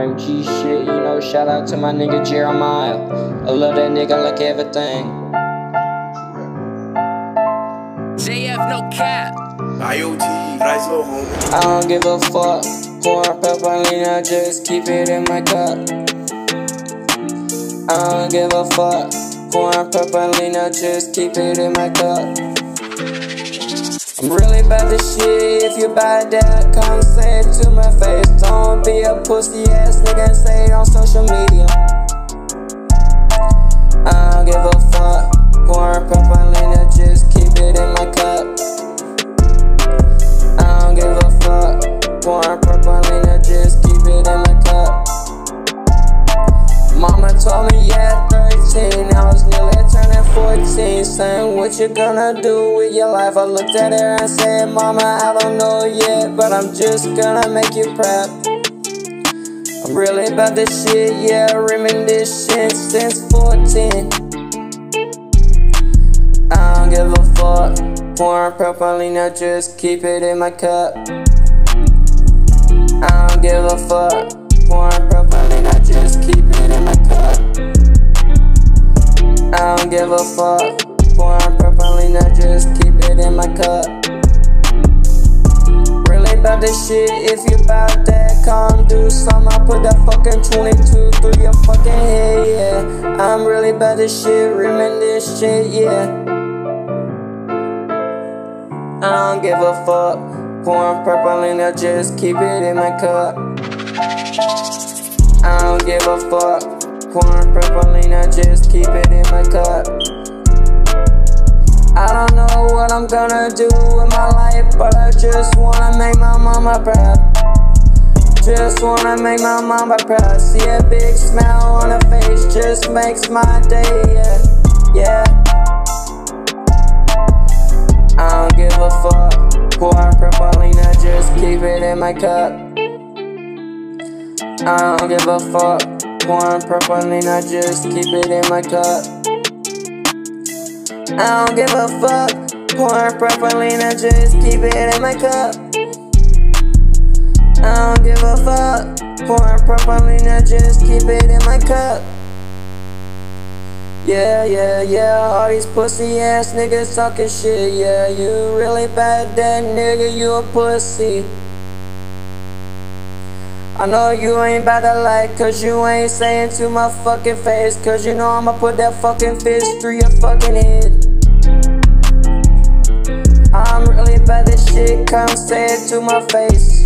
RMG shit, you know, shout out to my nigga Jeremiah. I love that nigga like everything. JF, no cap. IoT, nice little homie. I don't give a fuck. Corn purple lean, I just keep it in my cup. I don't give a fuck. Corn purple lean, I just keep it in my cup. I'm really about this shit. If you buy that, come say it to my face. Don't be a pussy ass nigga and say it on social media. I don't give a fuck. Pouring purple lean, just keep it in my cup. I don't give a fuck. Pouring purple lean, just keep it in my cup. Mama told me, yeah, 13. I was 14. Saying, what you gonna do with your life? I looked at her and said, Mama, I don't know yet, but I'm just gonna make you proud. I'm really about this shit, yeah, shit since 14. I don't give a fuck. Pouring purple lean, just keep it in my cup. I don't give a fuck. Give a fuck. Pouring purple lean, I just keep it in my cup. Really about this shit, if you bout that, come do some. I put that fucking 22 through your fucking head, yeah. I'm really about this shit, rimming this shit, yeah. I don't give a fuck. Pouring purple lean, I just keep it in my cup. I don't give a fuck. Pouring purple lean, I just keep it in my cup. I don't know what I'm gonna do with my life, but I just wanna make my mama proud. Just wanna make my mama proud. See a big smile on her face just makes my day, yeah. Yeah. I don't give a fuck. Pouring purple lean, I just keep it in my cup. I don't give a fuck. Pouring purple lean, I just keep it in my cup. I don't give a fuck. Pouring purple lean, I just keep it in my cup. I don't give a fuck. Pouring purple lean, I just keep it in my cup. Yeah, yeah, yeah, all these pussy ass niggas talking shit. Yeah, you really bad, that nigga, you a pussy. I know you ain't about to like, cause you ain't saying to my fucking face. Cause you know I'ma put that fucking fist through your fucking head. I'm really about this shit, come say it to my face.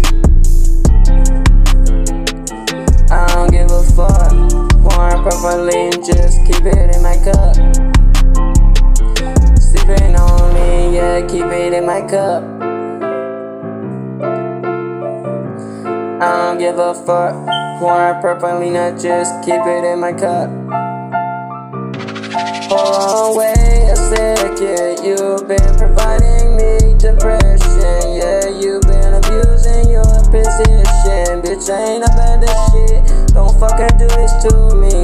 I don't give a fuck. Pouring purple lean, just keep it in my cup. Sipping on lean, yeah, keep it in my cup. I don't give a fuck. Pouring purple lean, just keep it in my cup. On, wait a second. You've been providing me depression. Yeah, you've been abusing your position. Bitch, I ain't about this shit. Don't fucking do this to me.